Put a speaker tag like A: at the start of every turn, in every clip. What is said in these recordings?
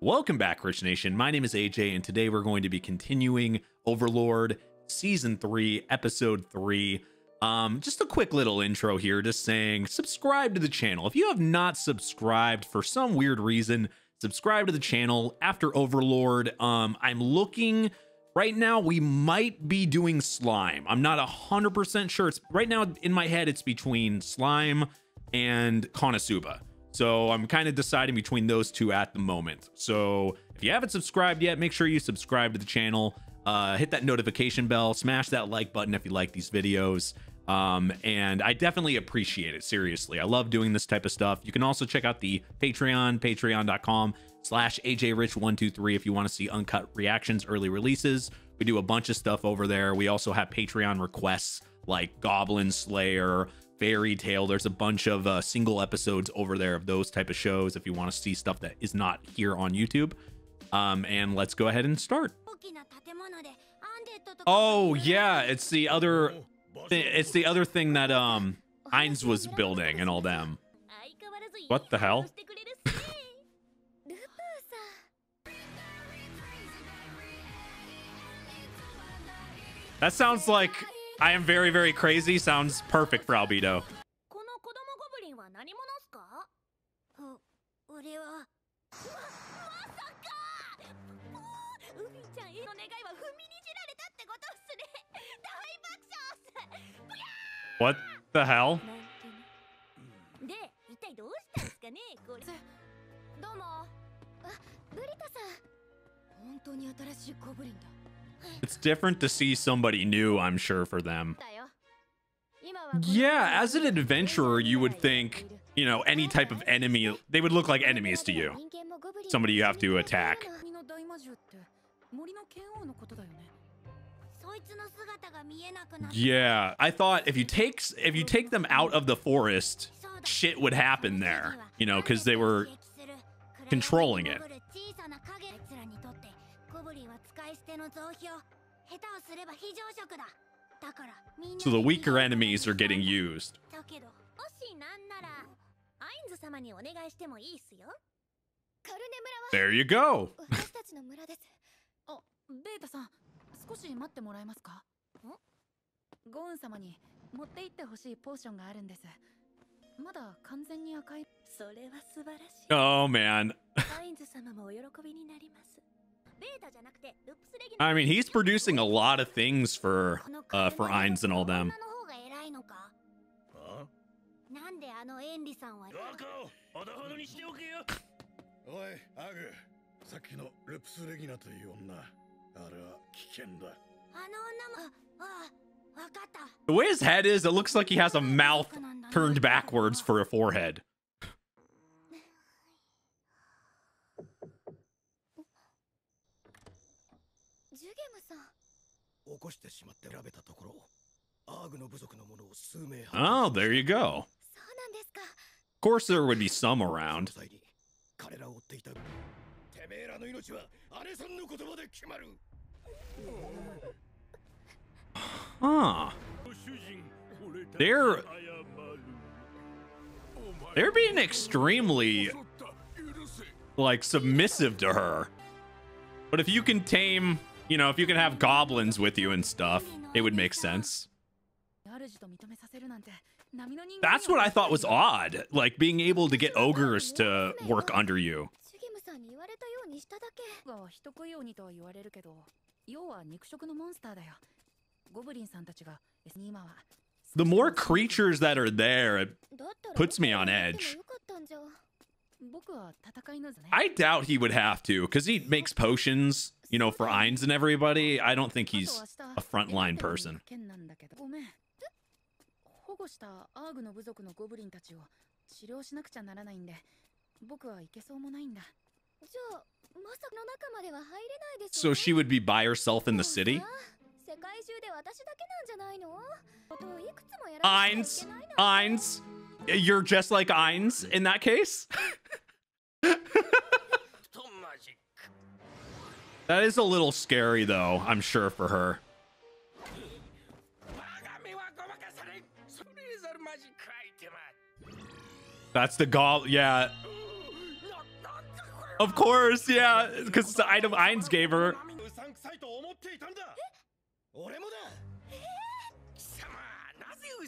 A: Welcome back, Rich Nation. My name is AJ, and today we're going to be continuing Overlord Season 3, Episode 3. Um, just a quick little intro here, just saying subscribe to the channel. If you have not subscribed for some weird reason, subscribe to the channel after Overlord. Um, I'm looking right now, we might be doing slime. I'm not 100% sure. It's right now in my head, it's between slime and Konosuba. So I'm kind of deciding between those two at the moment. So if you haven't subscribed yet, make sure you subscribe to the channel. Uh, hit that notification bell, smash that like button if you like these videos. Um, and I definitely appreciate it. Seriously, I love doing this type of stuff. You can also check out the Patreon, patreon.com slash AJRich123 if you want to see uncut reactions, early releases. We do a bunch of stuff over there. We also have Patreon requests like Goblin Slayer, Fairy Tail There's a bunch of uh, single episodes over there of those type of shows if you want to see stuff that is not here on YouTube. Um, and let's go ahead and start. Oh yeah, it's the other it's the other thing that um Ainz was building and all them. What the hell? that sounds like I am very, very crazy sounds perfect for Albedo. What the hell? It's different to see somebody new, I'm sure, for them. Yeah, as an adventurer, you would think, you know, any type of enemy, they would look like enemies to you. Somebody you have to attack. Yeah, I thought if you take if you take them out of the forest, shit would happen there, you know, cuz they were controlling it. So the weaker enemies are getting used.
B: だけどもしなんならアインズ様にお願いしてもいいっすよカルネ
A: There you go.
B: 村は私たちの村です
C: あベータさん少し待ってもらえますかゴーン様に持って行ってほしいポーションがあるんですまだ完全に赤い
B: それは素晴らしい
A: Oh man.
B: アインズ様もお喜びになります
A: I mean, he's producing a lot of things for uh, for Ainz and all them. The way his head is, it looks like he has a mouth turned backwards for a forehead.
B: ジュゲムさん
D: 起こしてしまって調べたところアーグの部族の者を数名
A: Oh, there you go.
B: そうなんですか
A: Of course, there would be some around.
D: 際に彼らを追っていたてめえらの命は姉さんの言葉で決まる
A: Huh. They're they're being extremely like submissive to her. But if you can tame, you know, if you can have goblins with you and stuff, it would make sense. That's what I thought was odd, like being able to get ogres to work under you. The more creatures that are there, it puts me on edge. I doubt he would have to, because he makes potions, you know, for Ainz and everybody. I don't think he's a frontline person. So she would be by herself in the city?
B: 世界中で。私だけなんじゃないのことをいくつもやらないといけないの
A: ？Eins You're just like Ainz in that case? that is a little scary, though, I'm sure, for her. That's the gall. Yeah. Of course, yeah, because it's the item Ainz gave her.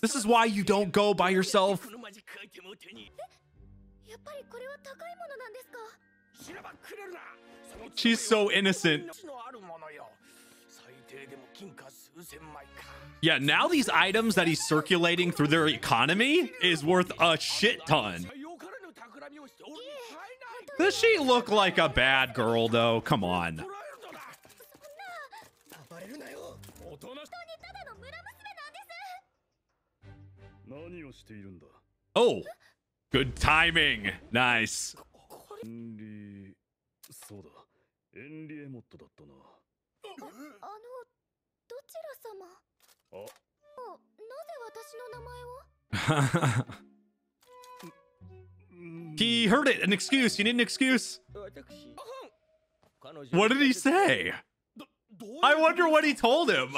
A: This is why you don't go by yourself.
B: やっぱりこれは高いものなんですか
D: 知ればくれるなその
A: She's so innocent.
D: 命のあるものよ最低でも金貨数千枚か
A: Yeah, now these items that he's circulating through their economy is worth a shit ton.
D: さよからぬ企みをして俺に買えない
A: Does she look like a bad girl though? Come on.
D: 捕らえるのだ暴れるなよ大人
B: ただの村娘なんです
E: 何をしているんだ
A: Oh, good timing. Nice.
E: エンリそうだエンリエモットだったな
B: あのどちら様
E: あ
B: もうなぜ私の名前を
A: he heard it. An excuse. You need an excuse.
D: 私
A: What did he say? I wonder what he told him.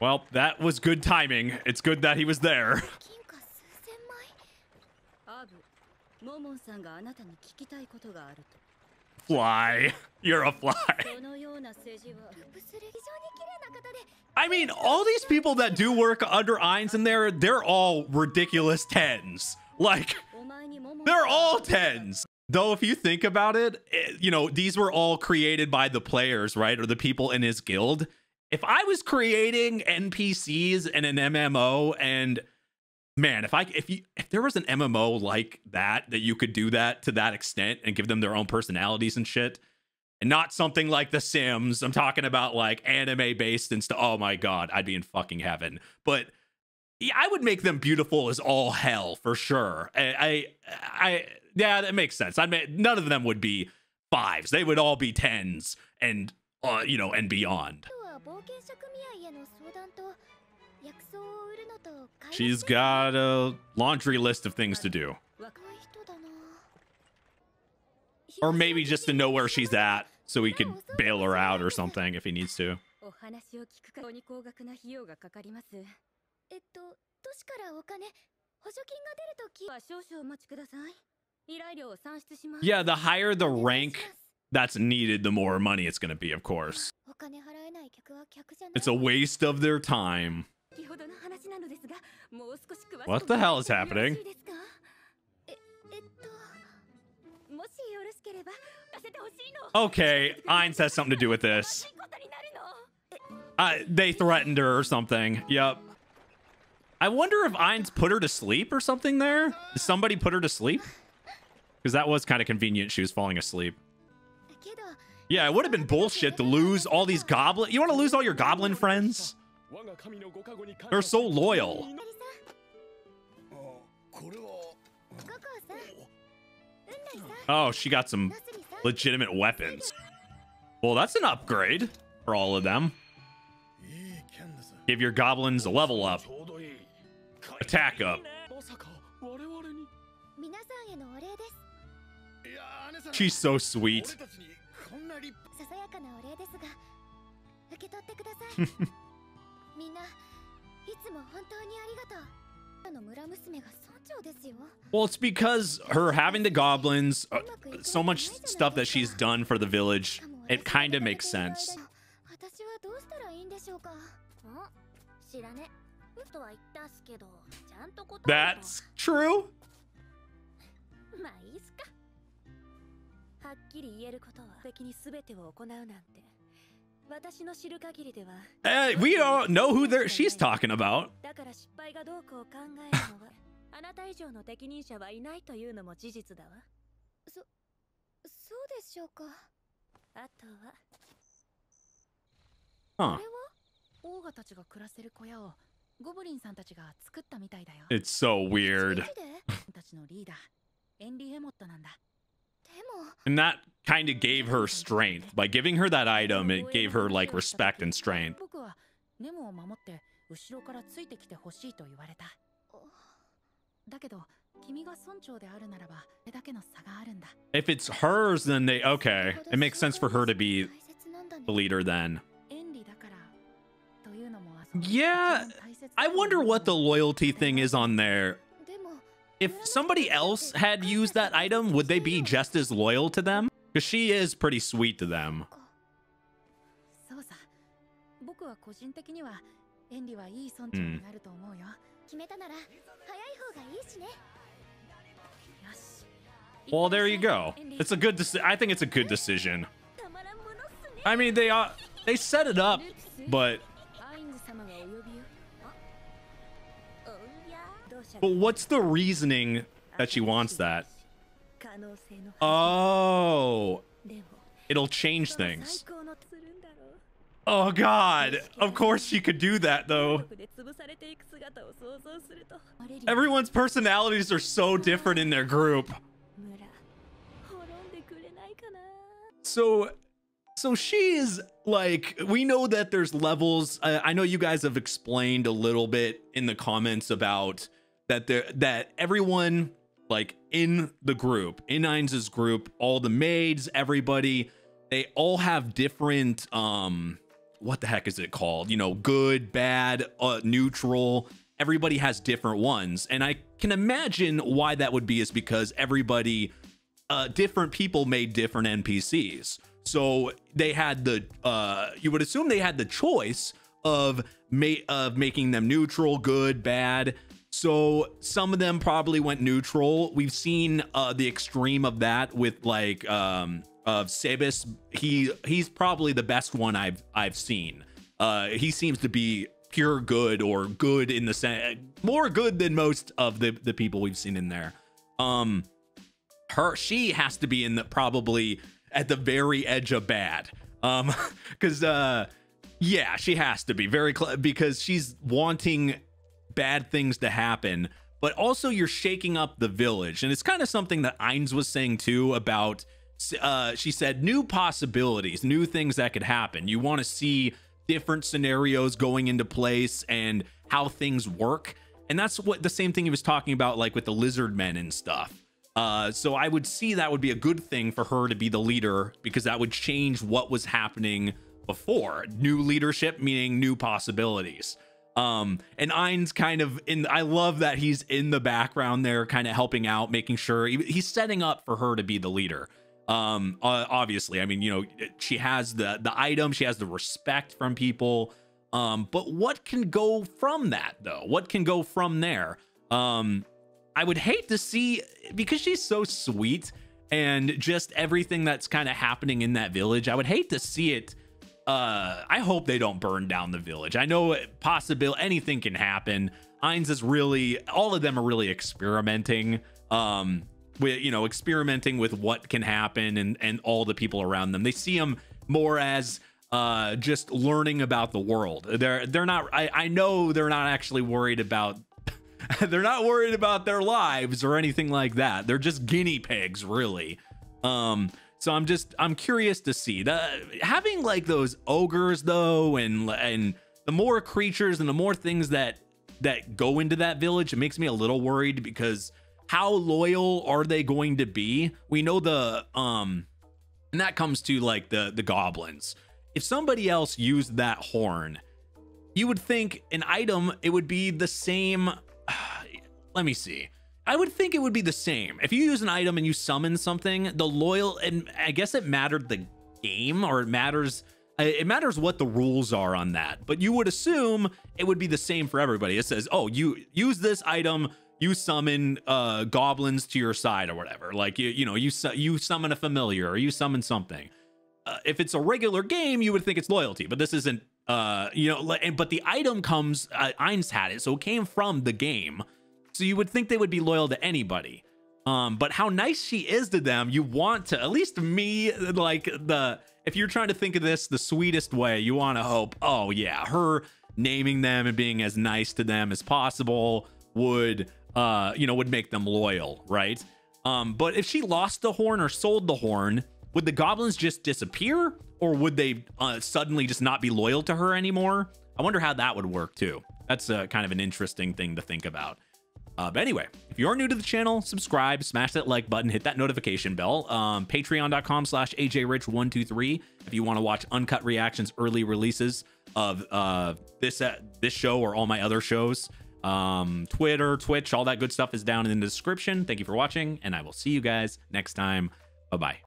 A: Well, that was good timing. It's good that he was there. Fly, You're a fly. I mean, all these people that do work under Ainz in there, they're all ridiculous tens. Like, they're all tens. Though, if you think about it, it, you know, these were all created by the players, right? Or the people in his guild. If I was creating NPCs in an MMO and man, if I if you if there was an MMO like that that you could do that to that extent and give them their own personalities and shit, and not something like The Sims. I'm talking about like anime based and stuff. Oh my god, I'd be in fucking heaven. But yeah, I would make them beautiful as all hell for sure. I, I, I yeah, that makes sense. I mean, none of them would be fives. They would all be tens and uh, you know, and beyond.
B: あとは冒険者組合への相談と薬草を売るのと買い出し
A: She's got a laundry list of things to do,
B: 若い人だな
A: or maybe just to know where she's at so he could bail her out or something if he needs to.
F: お話を聞くからに高額な費用がかかります
B: えっと都市からお金補助金が出るとき
F: は少々お待ちください
A: yeah, the higher the rank that's needed, the more money it's going to be, of course. It's a waste of their time. What the hell is happening? Okay, Ainz has something to do with this. Uh, they threatened her or something. Yep. I wonder if Ainz put her to sleep or something there. Somebody put her to sleep? Because that was kind of convenient. She was falling asleep. Yeah, it would have been bullshit to lose all these goblin. You want to lose all your goblin friends? They're so loyal. Oh, she got some legitimate weapons. Well, that's an upgrade for all of them. Give your goblins a level up. Attack up. She's so sweet. well, it's because her having the goblins, uh, so much stuff that she's done for the village, it kind of makes sense. That's true.
G: まあいいっすかはっきり言えることは的に全てを行うなんて私の知る限りでは
A: Uh, we don't know who they're, she's talking about.
G: だから失敗がどうかを考えるのはあなた以上の適任者はいないというのも事実だわ
B: そうでしょうか
G: あとは
A: Huh.
C: これはオーガたちが暮らせる小屋をゴブリンさんたちが作ったみたいだよ
A: It's so weird.
B: マジで
C: たちのリーダーエンリー・エモットなんだ
B: でも
A: and that kind of gave her strength. By giving her that item, it gave her like respect and strength.
C: Oh.
A: If it's hers, then they okay. It makes sense for her to be the leader then. Yeah, I wonder what the loyalty thing is on there
B: でも
A: if somebody else had used that item, would they be just as loyal to them? Because she is pretty sweet to them.
C: そうさ僕は個人的にはエンリはいい村長になると思うよ、
B: 決めたなら早い方がいいしね
A: Well, there you go. It's a good. Deci- I think it's a good decision. I mean, they are they set it up, but But what's the reasoning that she wants that? Oh, it'll change things. Oh god, of course she could do that though. Everyone's personalities are so different in their group. So, so she is like, we know that there's levels. I, I know you guys have explained a little bit in the comments about that there that everyone like in the group, in Nines' group, all the maids, everybody, they all have different um what the heck is it called? You know, good, bad, uh, neutral. Everybody has different ones, and I can imagine why that would be is because everybody uh, different people made different NPCs. So they had the uh, you would assume they had the choice of ma- of making them neutral, good, bad. So some of them probably went neutral. We've seen uh, the extreme of that with like um, of Sebas. He he's probably the best one I've I've seen. Uh, he seems to be pure good or good in the sense more good than most of the the people we've seen in there. Um, her she has to be in the probably at the very edge of bad um because uh yeah she has to be very cl- because she's wanting bad things to happen but also you're shaking up the village and it's kind of something that Ainz was saying too about uh she said new possibilities new things that could happen you want to see different scenarios going into place and how things work and that's what the same thing he was talking about like with the lizard men and stuff uh, so I would see that would be a good thing for her to be the leader because that would change what was happening before. New leadership meaning new possibilities. Um, and Ain's kind of in. I love that he's in the background there, kind of helping out, making sure he- he's setting up for her to be the leader. Um, uh, obviously, I mean, you know, she has the the item, she has the respect from people. Um, but what can go from that though? What can go from there? Um, I would hate to see because she's so sweet and just everything that's kind of happening in that village. I would hate to see it. Uh, I hope they don't burn down the village. I know possible anything can happen. Ainz is really all of them are really experimenting. Um, with you know experimenting with what can happen and and all the people around them. They see them more as uh just learning about the world. They're they're not. I I know they're not actually worried about they're not worried about their lives or anything like that. They're just guinea pigs, really. Um, so I'm just I'm curious to see the having like those ogres though, and and the more creatures and the more things that that go into that village, it makes me a little worried because how loyal are they going to be? We know the um, and that comes to like the the goblins. If somebody else used that horn, you would think an item it would be the same let me see i would think it would be the same if you use an item and you summon something the loyal and i guess it mattered the game or it matters uh, it matters what the rules are on that but you would assume it would be the same for everybody it says oh you use this item you summon uh goblins to your side or whatever like you you know you you summon a familiar or you summon something uh, if it's a regular game, you would think it's loyalty, but this isn't. Uh, you know, but the item comes. Uh, Ainz had it, so it came from the game. So you would think they would be loyal to anybody. Um, but how nice she is to them, you want to. At least me, like the. If you're trying to think of this the sweetest way, you want to hope. Oh yeah, her naming them and being as nice to them as possible would, uh, you know, would make them loyal, right? Um, but if she lost the horn or sold the horn, would the goblins just disappear or would they uh, suddenly just not be loyal to her anymore? I wonder how that would work too. That's kind of an interesting thing to think about. Uh, but anyway, if you're new to the channel, subscribe, smash that like button, hit that notification bell. Um, Patreon.com slash AJRich123 if you want to watch uncut reactions, early releases of uh, this uh, this show or all my other shows. um, Twitter, Twitch, all that good stuff is down in the description. Thank you for watching, and I will see you guys next time. Bye bye.